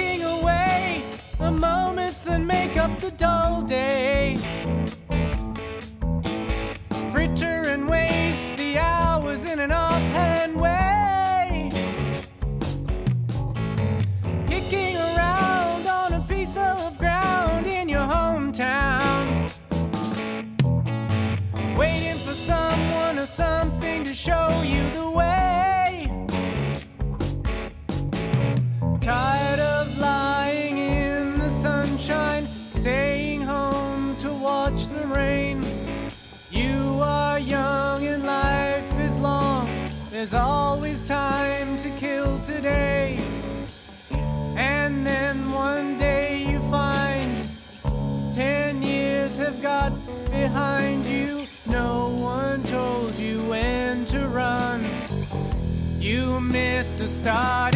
Kicking away the moments that make up the dull day. Fritter and waste watch the rain. You are young and life is long. There's always time to kill today. And then one day you find ten years have got behind you. No one told you when to run. You missed the starting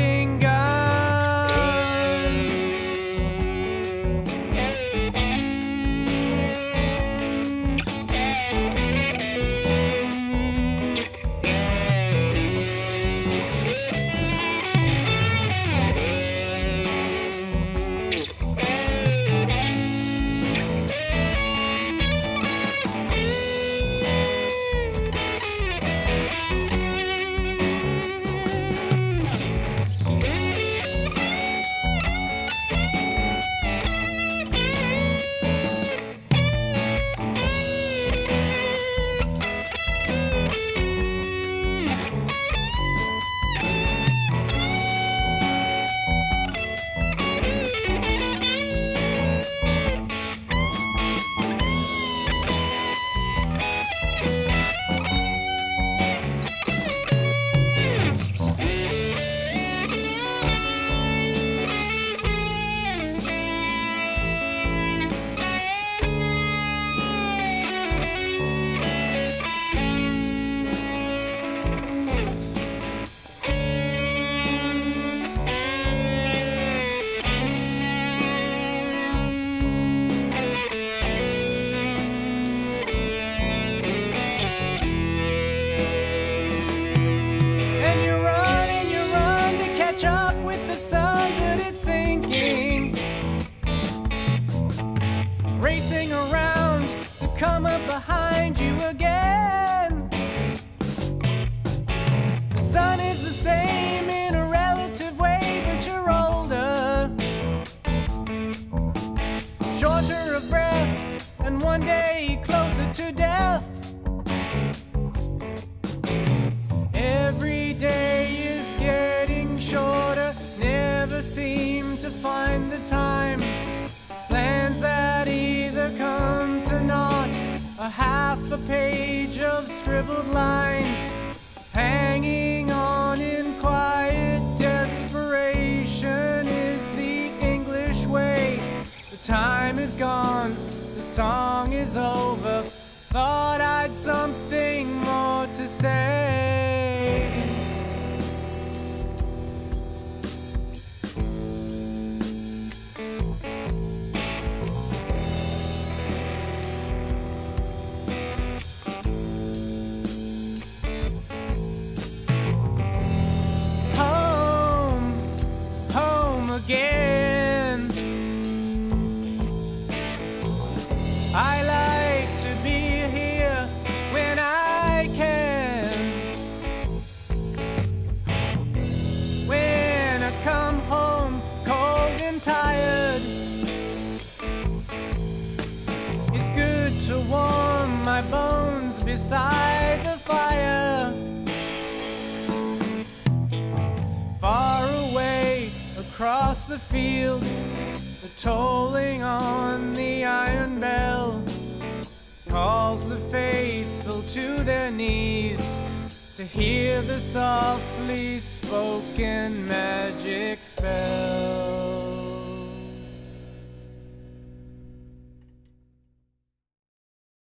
behind you again. The sun is the same in a relative way, but you're older. Shorter of breath, and one day page of scribbled lines, hanging on in quiet desperation is the English way. The time is gone, the song is over. Thought I'd something more to say. Again. I like to be here when I can. When I come home cold and tired, it's good to warm my bones beside the the field, the tolling on the iron bell calls the faithful to their knees to hear the softly spoken magic spell.